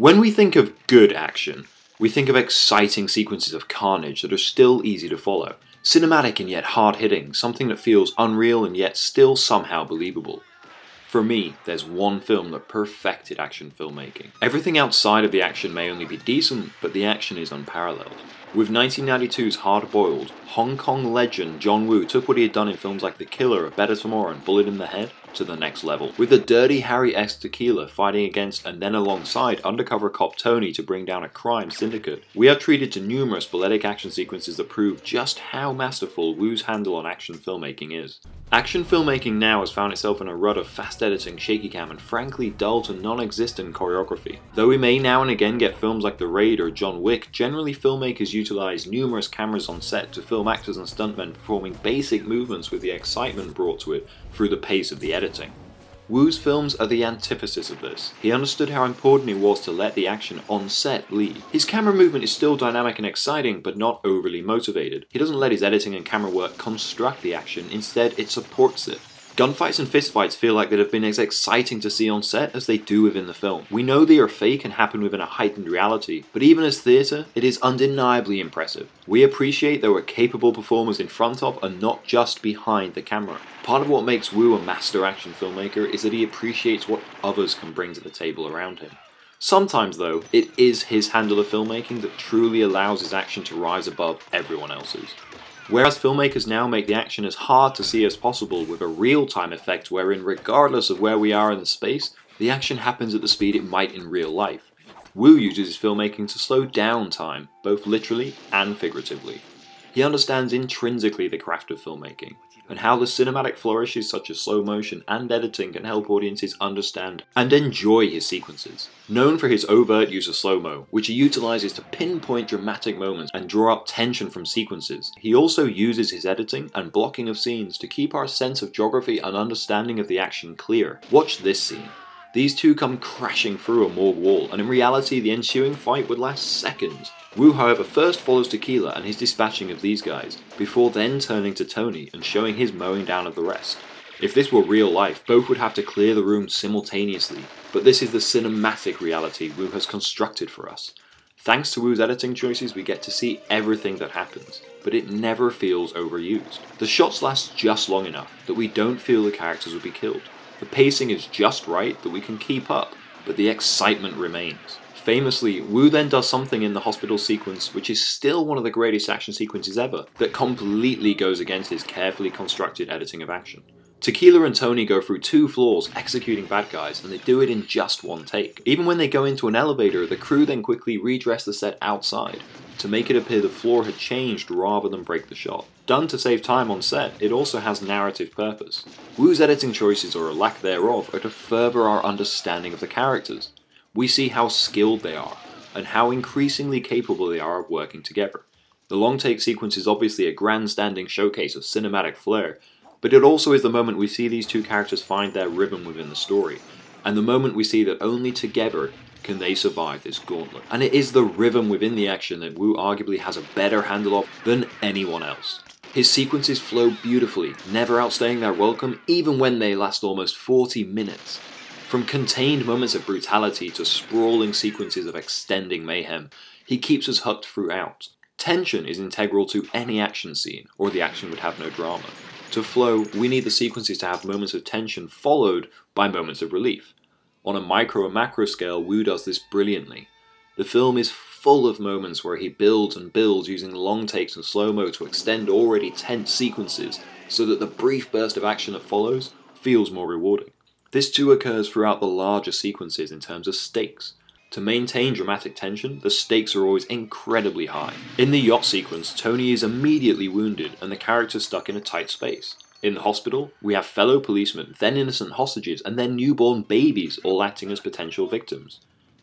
When we think of good action, we think of exciting sequences of carnage that are still easy to follow. Cinematic and yet hard hitting, something that feels unreal and yet still somehow believable. For me, there's one film that perfected action filmmaking. Everything outside of the action may only be decent, but the action is unparalleled. With 1992's Hard Boiled, Hong Kong legend John Woo took what he had done in films like The Killer, Better Tomorrow, and Bullet in the Head to the next level, with the Dirty Harry-esque tequila fighting against and then alongside undercover cop Tony to bring down a crime syndicate. We are treated to numerous balletic action sequences that prove just how masterful Woo's handle on action filmmaking is. Action filmmaking now has found itself in a rut of fast editing, shaky cam, and frankly dull to non-existent choreography. Though we may now and again get films like The Raid or John Wick, generally filmmakers utilize numerous cameras on set to film actors and stuntmen performing basic movements with the excitement brought to it through the pace of the. Woo's films are the antithesis of this. He understood how important it was to let the action on set lead. His camera movement is still dynamic and exciting, but not overly motivated. He doesn't let his editing and camera work construct the action, instead it supports it. Gunfights and fistfights feel like they'd have been as exciting to see on set as they do within the film. We know they are fake and happen within a heightened reality, but even as theatre, it is undeniably impressive. We appreciate there were capable performers in front of and not just behind the camera. Part of what makes Woo a master action filmmaker is that he appreciates what others can bring to the table around him. Sometimes, though, it is his handle of filmmaking that truly allows his action to rise above everyone else's. Whereas filmmakers now make the action as hard to see as possible with a real-time effect wherein regardless of where we are in the space, the action happens at the speed it might in real life. Woo uses his filmmaking to slow down time, both literally and figuratively. He understands intrinsically the craft of filmmaking, and how the cinematic flourishes such as slow motion and editing can help audiences understand and enjoy his sequences. Known for his overt use of slow-mo, which he utilizes to pinpoint dramatic moments and draw up tension from sequences, he also uses his editing and blocking of scenes to keep our sense of geography and understanding of the action clear. Watch this scene. These two come crashing through a morgue wall, and in reality the ensuing fight would last seconds. Woo however first follows Tequila and his dispatching of these guys, before then turning to Tony and showing his mowing down of the rest. If this were real life, both would have to clear the room simultaneously, but this is the cinematic reality Woo has constructed for us. Thanks to Woo's editing choices, we get to see everything that happens, but it never feels overused. The shots last just long enough that we don't feel the characters will be killed. The pacing is just right that we can keep up, but the excitement remains. Famously, Woo then does something in the hospital sequence which is still one of the greatest action sequences ever, that completely goes against his carefully constructed editing of action. Tequila and Tony go through two floors executing bad guys, and they do it in just one take. Even when they go into an elevator, the crew then quickly redress the set outside, to make it appear the floor had changed rather than break the shot. Done to save time on set, it also has narrative purpose. Woo's editing choices, or a lack thereof, are to further our understanding of the characters. We see how skilled they are, and how increasingly capable they are of working together. The long take sequence is obviously a grandstanding showcase of cinematic flair, but it also is the moment we see these two characters find their rhythm within the story, and the moment we see that only together can they survive this gauntlet? And it is the rhythm within the action that Woo arguably has a better handle of than anyone else. His sequences flow beautifully, never outstaying their welcome, even when they last almost 40 minutes. From contained moments of brutality to sprawling sequences of extending mayhem, he keeps us hooked throughout. Tension is integral to any action scene, or the action would have no drama. To flow, we need the sequences to have moments of tension followed by moments of relief. On a micro and macro scale, Woo does this brilliantly. The film is full of moments where he builds and builds using long takes and slow-mo to extend already tense sequences so that the brief burst of action that follows feels more rewarding. This too occurs throughout the larger sequences in terms of stakes. To maintain dramatic tension, the stakes are always incredibly high. In the yacht sequence, Tony is immediately wounded and the character stuck in a tight space. In the hospital, we have fellow policemen, then innocent hostages, and then newborn babies all acting as potential victims.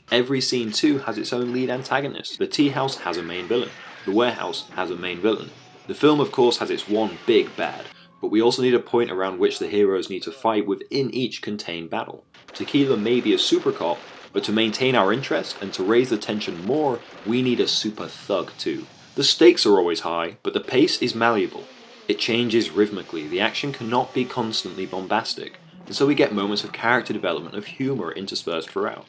Every scene too has its own lead antagonist. The tea house has a main villain. The warehouse has a main villain. The film of course has its one big bad, but we also need a point around which the heroes need to fight within each contained battle. Tequila may be a super cop, but to maintain our interest and to raise the tension more, we need a super thug too. The stakes are always high, but the pace is malleable. It changes rhythmically, the action cannot be constantly bombastic, and so we get moments of character development of humour interspersed throughout.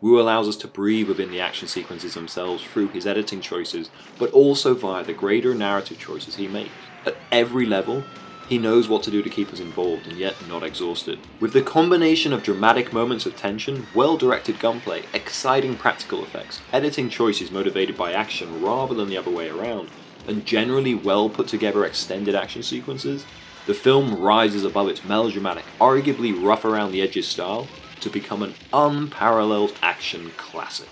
Woo allows us to breathe within the action sequences themselves through his editing choices, but also via the greater narrative choices he makes. At every level, he knows what to do to keep us involved and yet not exhausted. With the combination of dramatic moments of tension, well directed gunplay, exciting practical effects, editing choices motivated by action rather than the other way around, and generally well put together extended action sequences, the film rises above its melodramatic, arguably rough around the edges style to become an unparalleled action classic.